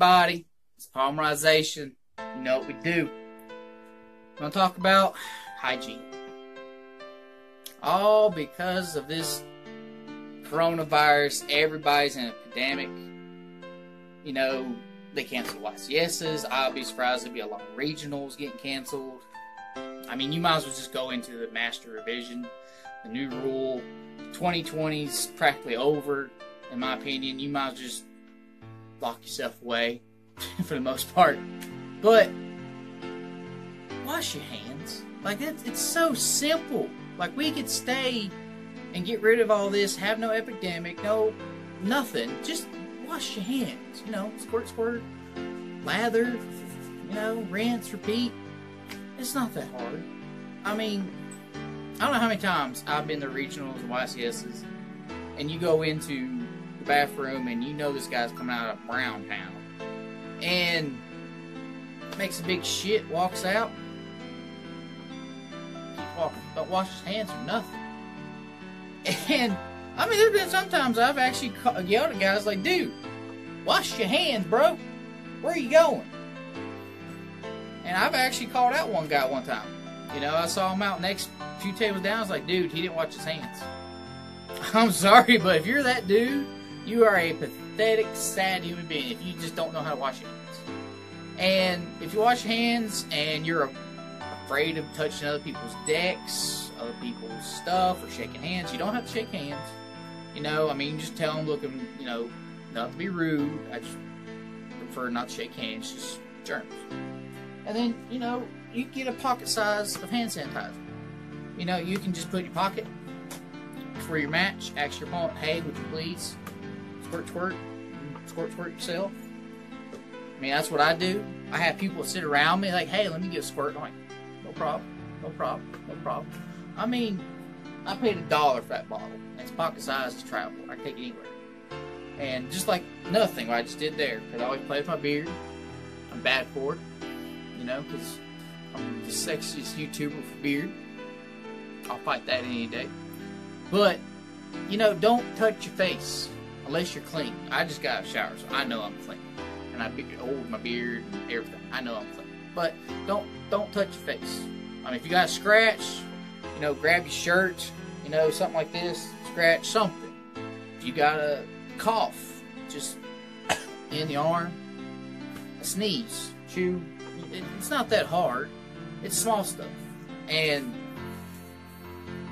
PaulMerization. You know what we do. I'm gonna talk about hygiene. All because of this coronavirus, everybody's in a pandemic. You know, they canceled YCSs. I'll be surprised there'll be a lot of regionals getting canceled. I mean, you might as well just go into the master revision, the new rule. 2020's practically over, in my opinion. You might just lock yourself away for the most part. But wash your hands. Like it's, it's so simple. Like we could stay and get rid of all this, have no epidemic, no nothing. Just wash your hands. You know, squirt, squirt, lather. You know, rinse, repeat. It's not that hard. I mean, I don't know how many times I've been to regionals and YCSs, and you go into the bathroom and you know this guy's coming out of Brown Town, and makes a big shit, walks out, keep walking, don't wash his hands or nothing. And I mean, there's been sometimes I've actually yelled at guys like, "Dude, wash your hands, bro. Where are you going?" And I've actually called out one guy one time. You know, I saw him out next few tables down. I was like, "Dude, he didn't wash his hands." I'm sorry, but if you're that dude, you are a pathetic, sad human being if you just don't know how to wash your hands. And if you wash hands and you're afraid of touching other people's decks, other people's stuff, or shaking hands, you don't have to shake hands. You know, I mean, just tell them, look, I'm, you know, not to be rude. I just prefer not to shake hands, just germs. And then, you know, you get a pocket size of hand sanitizer. You know, you can just put in your pocket for your match. Ask your opponent, hey, would you please squirt, squirt, squirt, squirt yourself? I mean, that's what I do. I have people sit around me like, hey, let me get a squirt. I'm like, no problem, no problem, no problem. I mean, I paid a dollar for that bottle. It's pocket size, to travel. I can take it anywhere. And just like nothing, what I just did there, because I always play with my beard. I'm bad for it, you know, because I'm the sexiest YouTuber for beard. I'll fight that any day. But, you know, don't touch your face unless you're clean. I just got a shower, so I know I'm clean. And I be old my beard and everything. I know I'm clean. But don't don't touch your face. I mean, if you got a scratch, you know, grab your shirt, you know, something like this, scratch something. If you got a cough, just in the arm, a sneeze, chew. It, it's not that hard. It's small stuff, and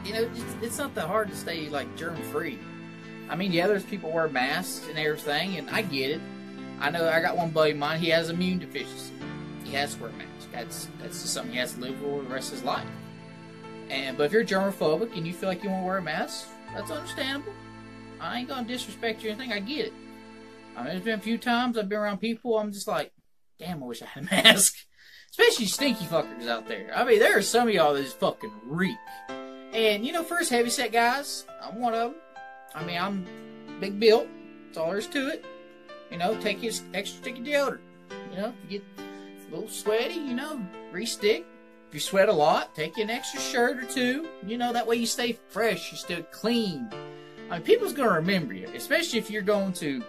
you know, it's, it's not that hard to stay like germ free. I mean, yeah, there's people wear masks and everything, and I get it. I know I got one buddy of mine. He has immune deficiency. He has to wear a mask. That's that's just something he has to live with the rest of his life. And but if you're germophobic and you feel like you want to wear a mask, that's understandable. I ain't gonna disrespect you or anything. I get it. I mean, there's been a few times I've been around people. I'm just like, damn, I wish I had a mask. Especially stinky fuckers out there. I mean, there are some of y'all that just fucking reek. And you know, first heavyset guys, I'm one of them. I mean, I'm big built. That's all there is to it. You know, take your extra sticky deodorant. You know, you get a little sweaty, you know, re-stick. If you sweat a lot, take you an extra shirt or two. You know, that way you stay fresh, you stay clean. I mean, people's gonna remember you, especially if you're going to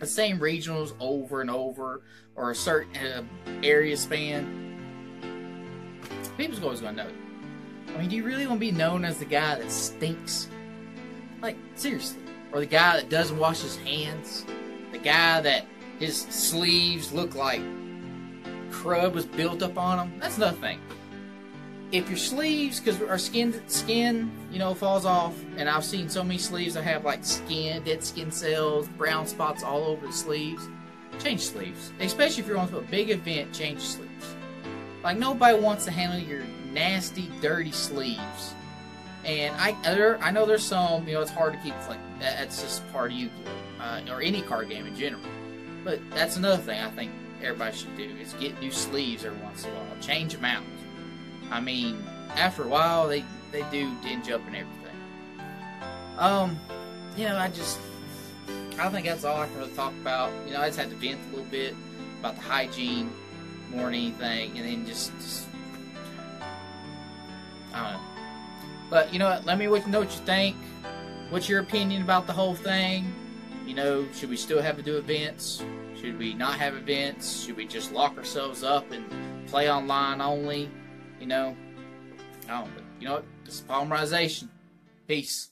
the same regionals over and over or a certain uh, area span. People's always gonna know you. I mean, do you really want to be known as the guy that stinks? Like, seriously. Or the guy that doesn't wash his hands? The guy that his sleeves look like crud was built up on them? That's nothing. If your sleeves, because our skin, skin, you know, falls off, and I've seen so many sleeves that have like skin, dead skin cells, brown spots all over the sleeves, change sleeves. Especially if you're going to a big event, change sleeves. Like nobody wants to handle your nasty, dirty sleeves. And I, there, I know there's some, you know, it's hard to keep clean. That's just part of you, uh, or any card game in general. But that's another thing I think everybody should do is get new sleeves every once in a while. Change them out. I mean, after a while, they they do dinge up and everything. Um, you know, I just, I think that's all I can really talk about. You know, I just had to vent a little bit about the hygiene more than anything, and then just, just But you know what? Let me know what you think. What's your opinion about the whole thing? You know, should we still have to do events? Should we not have events? Should we just lock ourselves up and play online only? You know, I don't. You know what? This is PaulMerization. Peace.